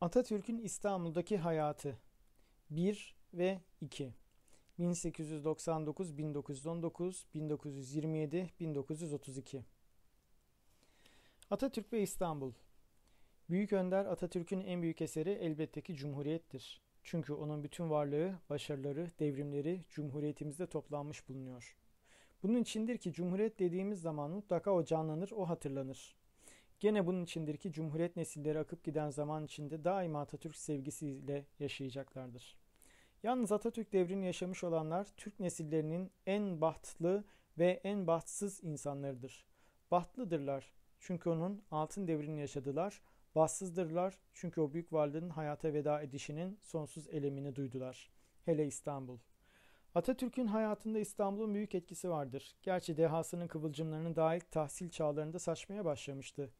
Atatürk'ün İstanbul'daki hayatı 1 ve 2 1899, 1919, 1927, 1932 Atatürk ve İstanbul Büyük Önder Atatürk'ün en büyük eseri elbette ki Cumhuriyettir. Çünkü onun bütün varlığı, başarıları, devrimleri Cumhuriyetimizde toplanmış bulunuyor. Bunun içindir ki Cumhuriyet dediğimiz zaman mutlaka o canlanır, o hatırlanır. Gene bunun içindir ki Cumhuriyet nesilleri akıp giden zaman içinde daima Atatürk sevgisiyle yaşayacaklardır. Yalnız Atatürk devrini yaşamış olanlar Türk nesillerinin en bahtlı ve en bahtsız insanlarıdır. Bahtlıdırlar çünkü onun altın devrini yaşadılar. Bahtsızdırlar çünkü o büyük varlığın hayata veda edişinin sonsuz elemini duydular. Hele İstanbul. Atatürk'ün hayatında İstanbul'un büyük etkisi vardır. Gerçi dehasının kıvılcımlarını daha ilk tahsil çağlarında saçmaya başlamıştı.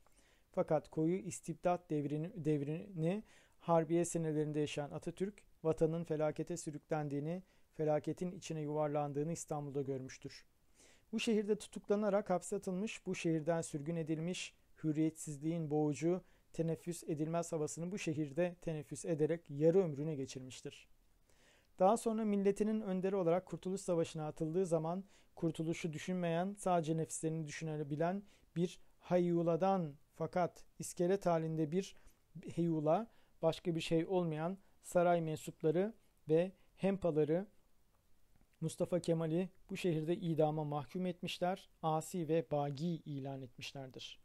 Fakat koyu istibdat devrini, devrini Harbiye senelerinde yaşayan Atatürk, vatanın felakete sürüklendiğini, felaketin içine yuvarlandığını İstanbul'da görmüştür. Bu şehirde tutuklanarak hapse atılmış, bu şehirden sürgün edilmiş, hürriyetsizliğin boğucu, teneffüs edilmez havasını bu şehirde teneffüs ederek yarı ömrüne geçirmiştir. Daha sonra milletinin önderi olarak Kurtuluş Savaşı'na atıldığı zaman kurtuluşu düşünmeyen, sadece nefislerini düşünebilen bir hayyuladan fakat iskelet halinde bir heyula, başka bir şey olmayan saray mensupları ve hempaları Mustafa Kemal'i bu şehirde idama mahkum etmişler, asi ve bagi ilan etmişlerdir.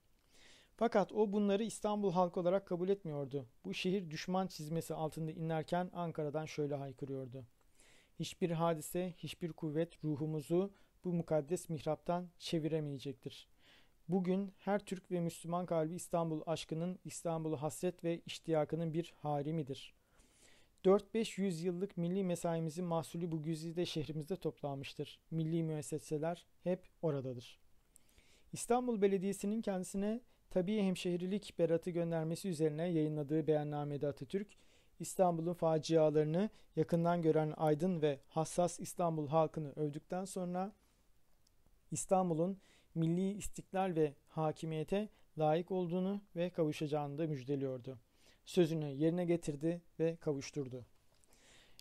Fakat o bunları İstanbul halkı olarak kabul etmiyordu. Bu şehir düşman çizmesi altında inlerken Ankara'dan şöyle haykırıyordu. Hiçbir hadise, hiçbir kuvvet ruhumuzu bu mukaddes mihraptan çeviremeyecektir. Bugün her Türk ve Müslüman kalbi İstanbul aşkının, İstanbul hasret ve iştiyakının bir harimidir. 4-5 yüzyıllık milli mesaimizin mahsulü bu güzide şehrimizde toplanmıştır. Milli müesseseler hep oradadır. İstanbul Belediyesi'nin kendisine tabii hemşehrilik beratı göndermesi üzerine yayınladığı beyannamede Atatürk, İstanbul'un facialarını yakından gören aydın ve hassas İstanbul halkını övdükten sonra İstanbul'un milli istiklal ve hakimiyete layık olduğunu ve kavuşacağını da müjdeliyordu. Sözünü yerine getirdi ve kavuşturdu.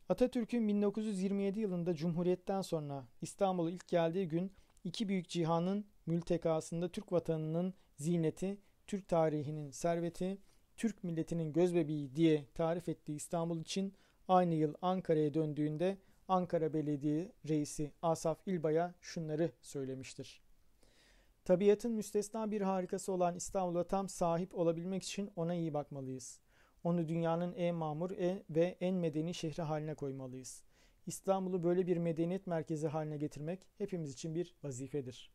Atatürk'ün 1927 yılında Cumhuriyet'ten sonra İstanbul'a ilk geldiği gün iki büyük cihanın mültekasında Türk vatanının ziyneti, Türk tarihinin serveti, Türk milletinin gözbebeği diye tarif ettiği İstanbul için aynı yıl Ankara'ya döndüğünde Ankara Belediye Reisi Asaf İlbay'a şunları söylemiştir. Tabiatın müstesna bir harikası olan İstanbul'a tam sahip olabilmek için ona iyi bakmalıyız. Onu dünyanın en mamur ve en medeni şehri haline koymalıyız. İstanbul'u böyle bir medeniyet merkezi haline getirmek hepimiz için bir vazifedir.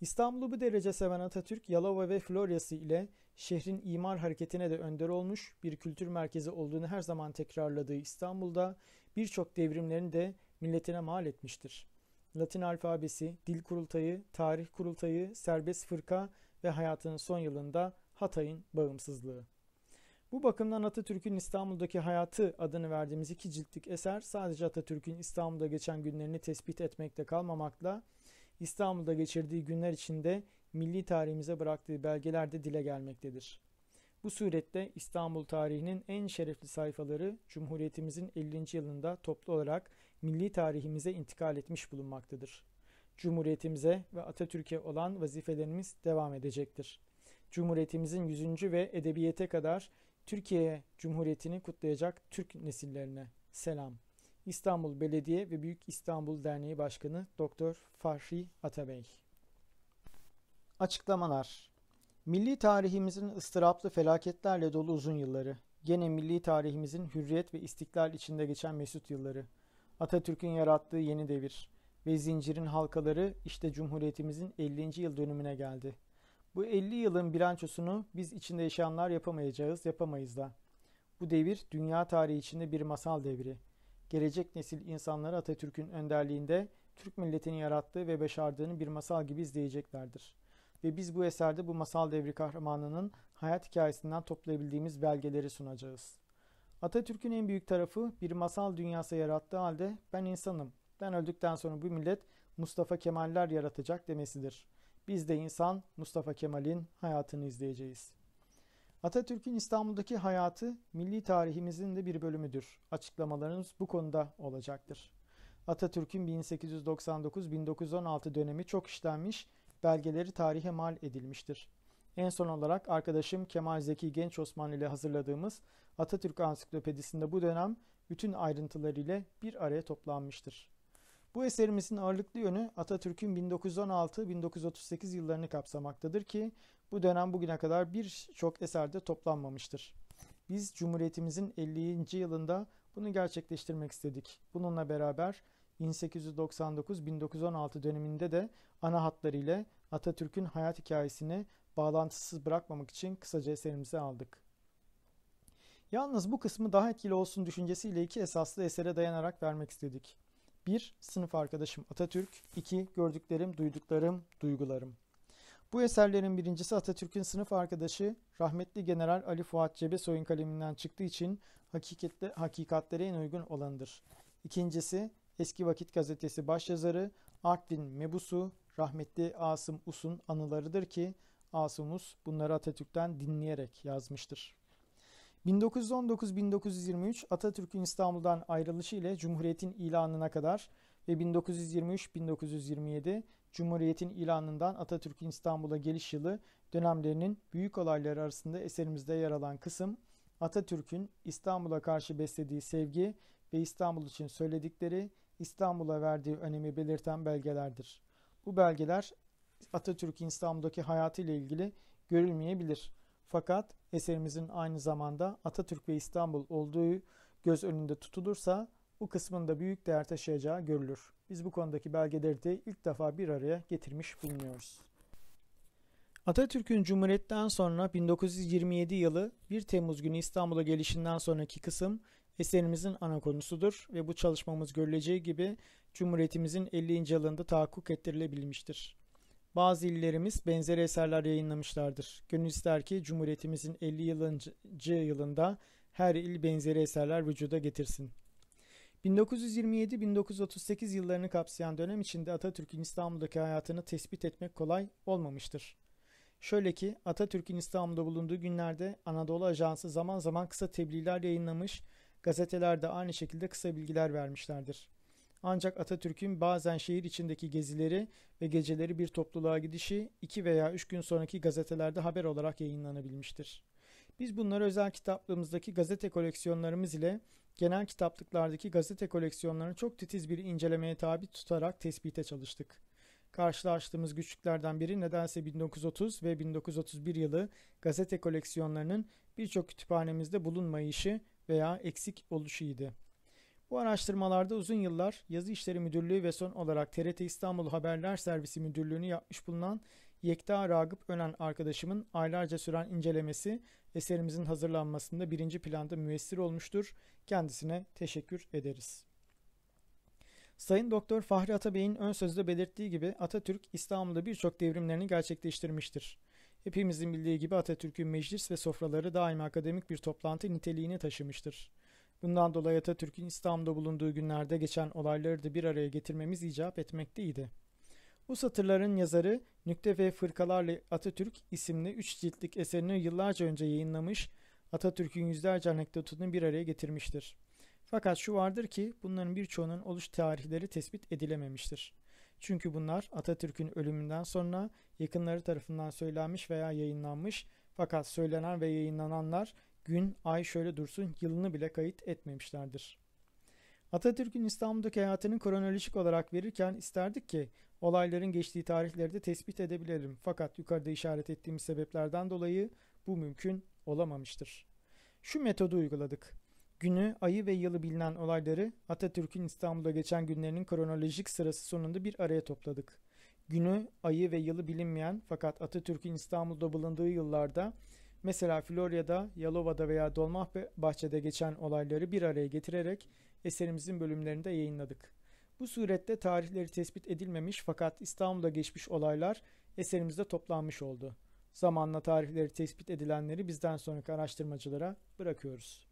İstanbul'u bu derece seven Atatürk, Yalova ve Florya'sı ile şehrin imar hareketine de önder olmuş, bir kültür merkezi olduğunu her zaman tekrarladığı İstanbul'da birçok devrimlerini de milletine mal etmiştir. Latin alfabesi, dil kurultayı, tarih kurultayı, serbest fırka ve hayatının son yılında Hatay'ın bağımsızlığı. Bu bakımdan Atatürk'ün İstanbul'daki hayatı adını verdiğimiz iki ciltlik eser sadece Atatürk'ün İstanbul'da geçen günlerini tespit etmekte kalmamakla İstanbul'da geçirdiği günler içinde milli tarihimize bıraktığı belgelerde dile gelmektedir. Bu surette İstanbul tarihinin en şerefli sayfaları Cumhuriyetimizin 50. yılında toplu olarak milli tarihimize intikal etmiş bulunmaktadır. Cumhuriyetimize ve Atatürk'e olan vazifelerimiz devam edecektir. Cumhuriyetimizin 100. ve edebiyete kadar Türkiye Cumhuriyeti'ni kutlayacak Türk nesillerine selam. İstanbul Belediye ve Büyük İstanbul Derneği Başkanı Doktor Fahri Atabey. Açıklamalar Milli tarihimizin ıstıraplı felaketlerle dolu uzun yılları, gene milli tarihimizin hürriyet ve istiklal içinde geçen mesut yılları, Atatürk'ün yarattığı yeni devir ve zincirin halkaları işte Cumhuriyetimizin 50. yıl dönümüne geldi. Bu 50 yılın bilançosunu biz içinde yaşayanlar yapamayacağız, yapamayız da. Bu devir dünya tarihi içinde bir masal devri. Gelecek nesil insanları Atatürk'ün önderliğinde Türk milletini yarattığı ve başardığını bir masal gibi izleyeceklerdir. Ve biz bu eserde bu masal devri kahramanının hayat hikayesinden toplayabildiğimiz belgeleri sunacağız. Atatürk'ün en büyük tarafı bir masal dünyası yarattığı halde ben insanım. Ben öldükten sonra bu millet Mustafa Kemaller yaratacak demesidir. Biz de insan Mustafa Kemal'in hayatını izleyeceğiz. Atatürk'ün İstanbul'daki hayatı milli tarihimizin de bir bölümüdür. Açıklamalarımız bu konuda olacaktır. Atatürk'ün 1899-1916 dönemi çok işlenmiş, belgeleri tarihe mal edilmiştir. En son olarak arkadaşım Kemal Zeki Genç Osmanlı ile hazırladığımız Atatürk Ansiklopedisinde bu dönem bütün ayrıntılarıyla bir araya toplanmıştır. Bu eserimizin ağırlıklı yönü Atatürk'ün 1916-1938 yıllarını kapsamaktadır ki bu dönem bugüne kadar birçok eserde toplanmamıştır. Biz Cumhuriyetimizin 50. yılında bunu gerçekleştirmek istedik. Bununla beraber 1899-1916 döneminde de ana hatlarıyla Atatürk'ün hayat hikayesini bağlantısız bırakmamak için kısaca eserimize aldık. Yalnız bu kısmı daha etkili olsun düşüncesiyle iki esaslı esere dayanarak vermek istedik. 1. Sınıf arkadaşım Atatürk 2. Gördüklerim, duyduklarım, duygularım. Bu eserlerin birincisi Atatürk'ün sınıf arkadaşı rahmetli General Ali Fuat Cebesoy'un kaleminden çıktığı için hakikatle, hakikatlere en uygun olanıdır. İkincisi Eski Vakit Gazetesi başyazarı Artvin Mebusu rahmetli Asım Us'un anılarıdır ki Asım Us bunları Atatürk'ten dinleyerek yazmıştır. 1919-1923 Atatürk'ün İstanbul'dan ayrılışı ile Cumhuriyet'in ilanına kadar ve 1923-1927 Cumhuriyet'in ilanından Atatürk'ün İstanbul'a geliş yılı dönemlerinin büyük olayları arasında eserimizde yer alan kısım Atatürk'ün İstanbul'a karşı beslediği sevgi ve İstanbul için söyledikleri İstanbul'a verdiği önemi belirten belgelerdir. Bu belgeler Atatürk'ün İstanbul'daki hayatı ile ilgili görülmeyebilir. Fakat eserimizin aynı zamanda Atatürk ve İstanbul olduğu göz önünde tutulursa bu kısmında büyük değer taşıyacağı görülür. Biz bu konudaki belgeleri de ilk defa bir araya getirmiş bulunuyoruz. Atatürk'ün Cumhuriyet'ten sonra 1927 yılı 1 Temmuz günü İstanbul'a gelişinden sonraki kısım eserimizin ana konusudur ve bu çalışmamız görüleceği gibi Cumhuriyetimizin 50. yılında tahakkuk ettirilebilmiştir. Bazı illerimiz benzeri eserler yayınlamışlardır. Gönül ister ki Cumhuriyetimizin 50 yılıncı yılında her il benzeri eserler vücuda getirsin. 1927-1938 yıllarını kapsayan dönem içinde Atatürk'ün İstanbul'daki hayatını tespit etmek kolay olmamıştır. Şöyle ki Atatürk'ün İstanbul'da bulunduğu günlerde Anadolu Ajansı zaman zaman kısa tebliğler yayınlamış, gazetelerde aynı şekilde kısa bilgiler vermişlerdir. Ancak Atatürk'ün bazen şehir içindeki gezileri ve geceleri bir topluluğa gidişi iki veya üç gün sonraki gazetelerde haber olarak yayınlanabilmiştir. Biz bunları özel kitaplığımızdaki gazete koleksiyonlarımız ile genel kitaplıklardaki gazete koleksiyonlarını çok titiz bir incelemeye tabi tutarak tespite çalıştık. Karşılaştığımız güçlüklerden biri nedense 1930 ve 1931 yılı gazete koleksiyonlarının birçok kütüphanemizde bulunmayışı veya eksik oluşuydu. Bu araştırmalarda uzun yıllar Yazı İşleri Müdürlüğü ve son olarak TRT İstanbul Haberler Servisi Müdürlüğü'nü yapmış bulunan Yekta Ragıp Önen arkadaşımın aylarca süren incelemesi eserimizin hazırlanmasında birinci planda müessir olmuştur. Kendisine teşekkür ederiz. Sayın Doktor Fahri Atabey'in ön sözde belirttiği gibi Atatürk İstanbul'da birçok devrimlerini gerçekleştirmiştir. Hepimizin bildiği gibi Atatürk'ün meclis ve sofraları daima akademik bir toplantı niteliğini taşımıştır. Bundan dolayı Atatürk'ün İstanbul'da bulunduğu günlerde geçen olayları da bir araya getirmemiz icap etmekteydi. Bu satırların yazarı Nükte ve Fırkalarla Atatürk isimli üç ciltlik eserini yıllarca önce yayınlamış, Atatürk'ün yüzlerce anekdotunu bir araya getirmiştir. Fakat şu vardır ki bunların birçoğunun oluş tarihleri tespit edilememiştir. Çünkü bunlar Atatürk'ün ölümünden sonra yakınları tarafından söylenmiş veya yayınlanmış fakat söylenen ve yayınlananlar gün, ay şöyle dursun yılını bile kayıt etmemişlerdir. Atatürk'ün İstanbul'daki hayatını kronolojik olarak verirken isterdik ki olayların geçtiği tarihleri de tespit edebilelim. Fakat yukarıda işaret ettiğimiz sebeplerden dolayı bu mümkün olamamıştır. Şu metodu uyguladık. Günü, ayı ve yılı bilinen olayları Atatürk'ün İstanbul'da geçen günlerinin kronolojik sırası sonunda bir araya topladık. Günü, ayı ve yılı bilinmeyen fakat Atatürk'ün İstanbul'da bulunduğu yıllarda mesela Florya'da, Yalova'da veya Dolmabahçe'de geçen olayları bir araya getirerek eserimizin bölümlerinde yayınladık. Bu surette tarihleri tespit edilmemiş fakat İstanbul'da geçmiş olaylar eserimizde toplanmış oldu. Zamanla tarihleri tespit edilenleri bizden sonraki araştırmacılara bırakıyoruz.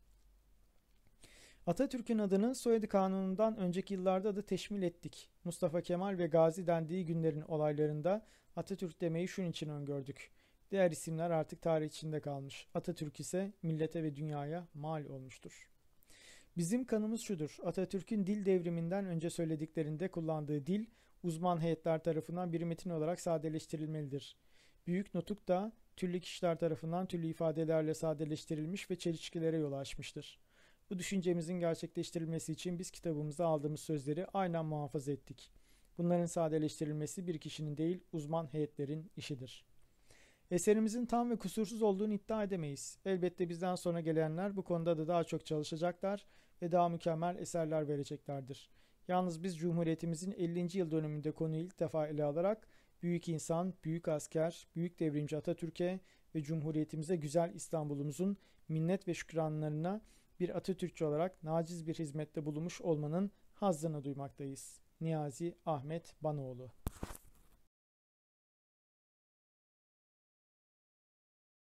Atatürk'ün adını soyadı kanunundan önceki yıllarda da teşmil ettik. Mustafa Kemal ve Gazi dendiği günlerin olaylarında Atatürk demeyi şunun için öngördük. Diğer isimler artık tarih içinde kalmış. Atatürk ise millete ve dünyaya mal olmuştur. Bizim kanımız şudur. Atatürk'ün dil devriminden önce söylediklerinde kullandığı dil uzman heyetler tarafından bir metin olarak sadeleştirilmelidir. Büyük Nutuk da türlü kişiler tarafından türlü ifadelerle sadeleştirilmiş ve çelişkilere yol açmıştır. Bu düşüncemizin gerçekleştirilmesi için biz kitabımıza aldığımız sözleri aynen muhafaza ettik. Bunların sadeleştirilmesi bir kişinin değil uzman heyetlerin işidir. Eserimizin tam ve kusursuz olduğunu iddia edemeyiz. Elbette bizden sonra gelenler bu konuda da daha çok çalışacaklar ve daha mükemmel eserler vereceklerdir. Yalnız biz Cumhuriyetimizin 50. yıl dönümünde konuyu ilk defa ele alarak büyük insan, büyük asker, büyük devrimci Atatürk'e ve Cumhuriyetimize güzel İstanbul'umuzun minnet ve şükranlarına bir Atatürkçü olarak naciz bir hizmette bulunmuş olmanın hazzını duymaktayız. Niyazi Ahmet Banoğlu